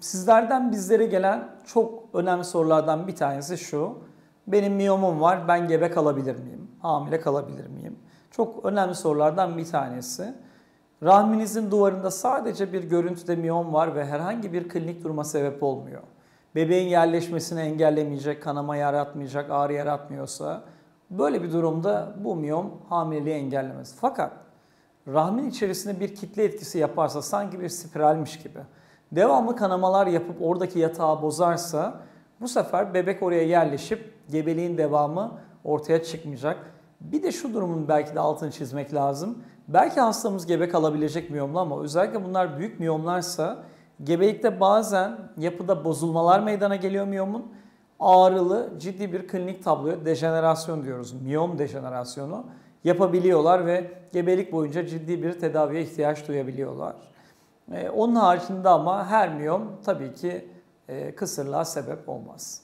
sizlerden bizlere gelen çok önemli sorulardan bir tanesi şu. Benim miyomum var, ben gebe kalabilir miyim? Hamile kalabilir miyim? Çok önemli sorulardan bir tanesi. Rahminizin duvarında sadece bir görüntüde miyom var ve herhangi bir klinik duruma sebep olmuyor. Bebeğin yerleşmesini engellemeyecek, kanama yaratmayacak, ağrı yaratmıyorsa böyle bir durumda bu miyom hamileliği engellemez. Fakat rahmin içerisinde bir kitle etkisi yaparsa sanki bir spiralmiş gibi devamlı kanamalar yapıp oradaki yatağı bozarsa bu sefer bebek oraya yerleşip gebeliğin devamı ortaya çıkmayacak. Bir de şu durumun belki de altını çizmek lazım. Belki hastamız gebe kalabilecek miyomlu ama özellikle bunlar büyük miyomlarsa gebelikte bazen yapıda bozulmalar meydana geliyor miyomun. Ağrılı ciddi bir klinik tabloya dejenerasyon diyoruz. Miyom dejenerasyonu yapabiliyorlar ve gebelik boyunca ciddi bir tedaviye ihtiyaç duyabiliyorlar. Ee, onun haricinde ama her miyom tabii ki e, kısırlığa sebep olmaz.